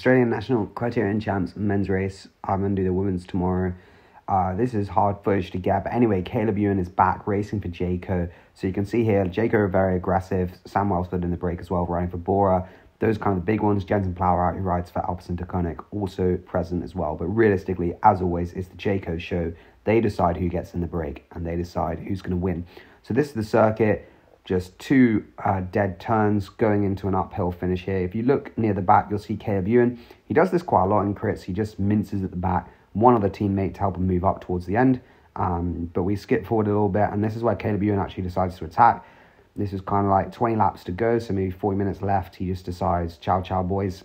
Australian national criterium champs men's race. I'm going to do the women's tomorrow. Uh, this is hard footage to get. But anyway, Caleb Ewan is back racing for Jayco. So you can see here, Jayco very aggressive. Sam Welsford in the break as well, riding for Bora. Those kind of the big ones. Jensen Plowright, who rides for Alpecin Deceuninck, also present as well. But realistically, as always, it's the Jayco show. They decide who gets in the break and they decide who's going to win. So this is the circuit. Just two uh, dead turns going into an uphill finish here. If you look near the back, you'll see Caleb Ewan. He does this quite a lot in crits. He just minces at the back one other teammate to help him move up towards the end. Um, but we skip forward a little bit, and this is where Caleb Ewan actually decides to attack. This is kind of like 20 laps to go, so maybe 40 minutes left. He just decides, ciao, ciao, boys.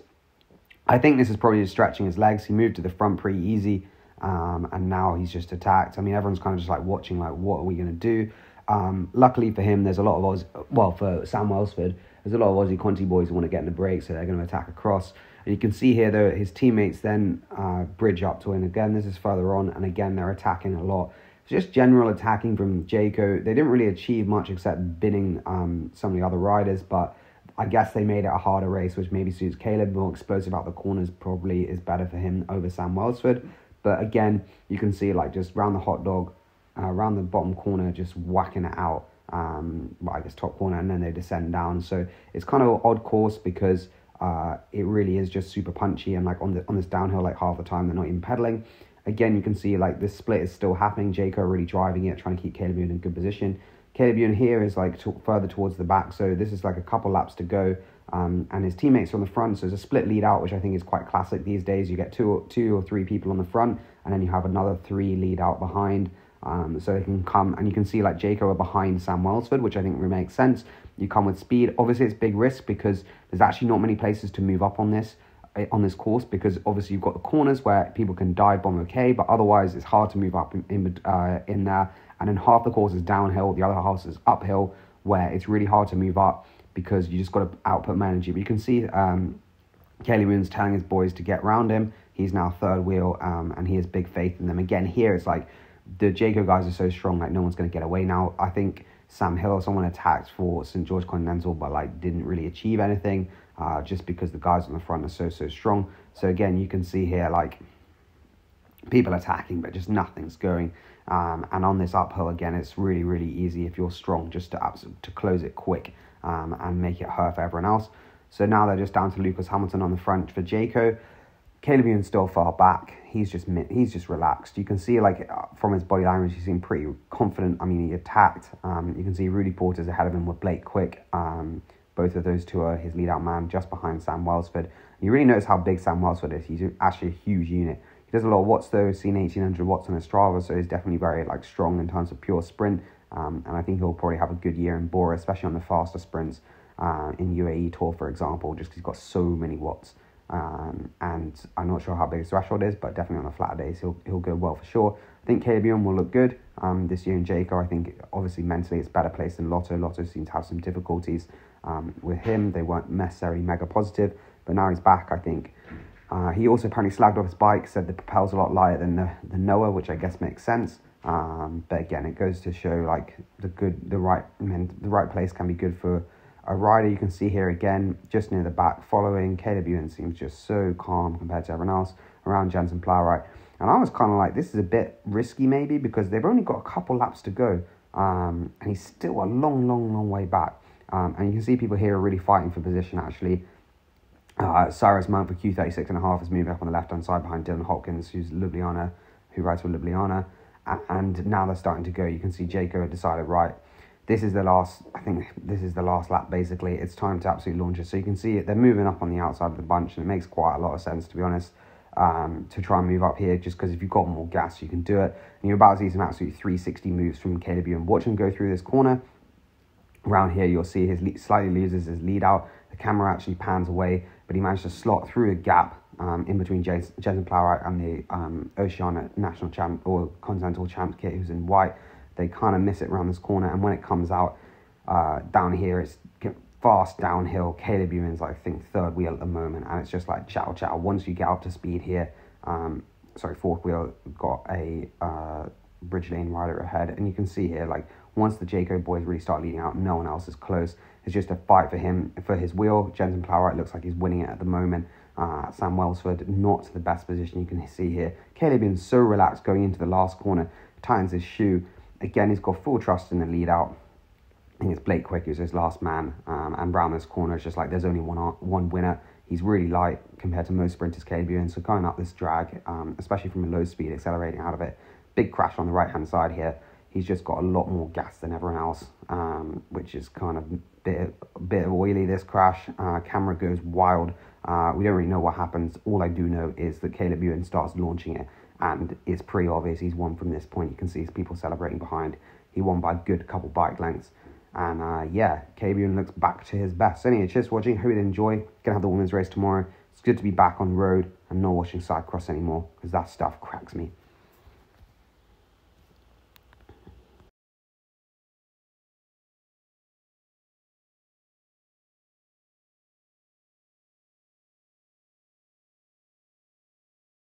I think this is probably just stretching his legs. He moved to the front pretty easy, um, and now he's just attacked. I mean, everyone's kind of just like watching, like, what are we going to do? Um, luckily for him, there's a lot of Oz, well, for Sam Welsford, there's a lot of Aussie Conti boys who want to get in the break, so they're going to attack across. And you can see here that his teammates then uh, bridge up to him. Again, this is further on, and again, they're attacking a lot. It's just general attacking from Jayco. They didn't really achieve much except binning um, some of the other riders, but I guess they made it a harder race, which maybe suits Caleb. More explosive out the corners probably is better for him over Sam Welsford. But again, you can see like just round the hot dog, uh, around the bottom corner, just whacking it out. Um, well, I guess top corner, and then they descend down. So it's kind of an odd course because uh, it really is just super punchy and like on the on this downhill, like half the time they're not even pedaling. Again, you can see like this split is still happening. Jayco really driving it, trying to keep Caleb Ewan in good position. Caleb Ewan here is like to, further towards the back, so this is like a couple laps to go. Um, and his teammates are on the front, so there's a split lead out, which I think is quite classic these days. You get two, two or three people on the front, and then you have another three lead out behind. Um, so they can come, and you can see like Jayco are behind Sam Welsford, which I think makes sense. You come with speed. Obviously, it's big risk because there's actually not many places to move up on this eh, on this course because obviously you've got the corners where people can dive bomb okay, but otherwise it's hard to move up in in, uh, in there. And then half the course is downhill, the other half is uphill, where it's really hard to move up because you just got to output more energy. But you can see um, Caleb Ewan's telling his boys to get around him. He's now third wheel, um, and he has big faith in them. Again, here it's like the Jayco guys are so strong, like no one's going to get away now. I think Sam Hill, someone attacked for St. George Continental, but like didn't really achieve anything uh, just because the guys on the front are so, so strong. So again, you can see here like people attacking, but just nothing's going. Um, and on this uphill, again, it's really, really easy if you're strong just to, to close it quick um, and make it hurt for everyone else. So now they're just down to Lucas Hamilton on the front for Jayco. Caleb Ewan's still far back. He's just he's just relaxed. You can see like from his body language, he seemed pretty confident. I mean, he attacked. Um, you can see Rudy Porter's ahead of him with Blake Quick. Um, both of those two are his lead out man, just behind Sam Welsford. You really notice how big Sam Welsford is. He's actually a huge unit. He does a lot of watts though. Seen eighteen hundred watts on Strava, so he's definitely very like strong in terms of pure sprint. Um, and I think he'll probably have a good year in Bora, especially on the faster sprints uh, in UAE Tour, for example, just because he's got so many watts. Um, and I'm not sure how big his threshold is, but definitely on the flatter days he'll he'll go well for sure. I think Caleb will look good um, this year in Jayco. I think obviously mentally it's a better placed than Lotto. Lotto seemed to have some difficulties um, with him. They weren't necessarily mega positive, but now he's back. I think uh, he also apparently slagged off his bike, said the propel's a lot lighter than the the Noah, which I guess makes sense. Um, but again, it goes to show like the good, the right, I mean, the right place can be good for a rider you can see here again, just near the back, following. Caleb Ewan seems just so calm compared to everyone else around Jensen Plowright. And I was kind of like, this is a bit risky maybe because they've only got a couple laps to go. Um, and he's still a long, long, long way back. Um, and you can see people here are really fighting for position actually. Uh, Cyrus Monk for Q36 and a half is moving up on the left hand side behind Dylan Hopkins, who's Ljubljana, who rides for Ljubljana. And now they're starting to go. You can see Jayco decided, right, this is the last i think this is the last lap basically. It's time to absolutely launch it. So you can see it they're moving up on the outside of the bunch and it makes quite a lot of sense to be honest um, to try and move up here just because if you've got more gas you can do it. And you're about to see some absolute 360 moves from KW and watch him go through this corner. Around here you'll see his lead, slightly loses his lead out. The camera actually pans away but he managed to slot through a gap um, in between Jason, Jason Plowright and the um, Oceania national champ or continental champ kit who's in white they kind of miss it around this corner, and when it comes out uh, down here, it's fast downhill. Caleb Ewan's, I think, third wheel at the moment, and it's just like chow chow. Once you get up to speed here, um, sorry, fourth wheel got a uh, BridgeLane rider ahead, and you can see here, like, once the Jayco boys really start leading out, no one else is close. It's just a fight for him, for his wheel. Jensen Plowright looks like he's winning it at the moment. Uh, Sam Welsford not the best position you can see here. Caleb being so relaxed going into the last corner, tightens his shoe. Again, he's got full trust in the lead out. I think it's Blake Quick who's his last man, um, and Brown this corner is just like there's only one one winner. He's really light compared to most sprinters Caleb Ewan, so going up this drag, um, especially from a low speed, accelerating out of it. Big crash on the right hand side here. He's just got a lot more gas than everyone else, um, which is kind of bit bit oily. This crash, uh, camera goes wild. Uh, we don't really know what happens. All I do know is that Caleb Ewan starts launching it, and it's pretty obvious he's won from this point. You can see his people celebrating behind. He won by a good couple bike lengths. And uh, yeah, Ewan looks back to his best. Anyway, cheers for watching. Hope you enjoy. Gonna have the women's race tomorrow. It's good to be back on road and not watching cyclocross anymore because that stuff cracks me.